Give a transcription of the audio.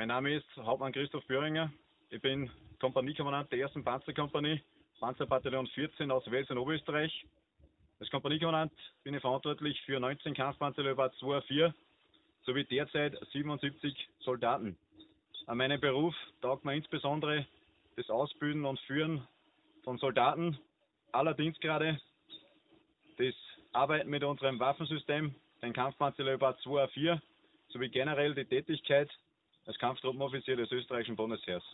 Mein Name ist Hauptmann Christoph Böhringer. Ich bin Kompaniekommandant der 1. Panzerkompanie, Panzerbataillon 14 aus Wels in Oberösterreich. Als Kompaniekommandant bin ich verantwortlich für 19 Kampfpanzer Leopard 2 4 sowie derzeit 77 Soldaten. An meinem Beruf taugt mir insbesondere das Ausbilden und Führen von Soldaten aller Dienstgrade, das Arbeiten mit unserem Waffensystem, den Kampfpanzer Leopard 2 4 sowie generell die Tätigkeit als Kampftruppenoffizier des österreichischen Bundesheers.